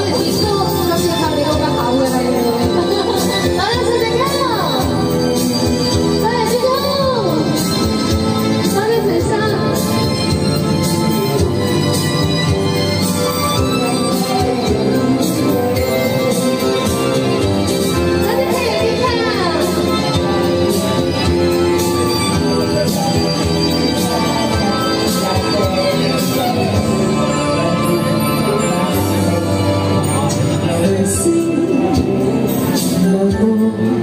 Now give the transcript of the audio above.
我们。我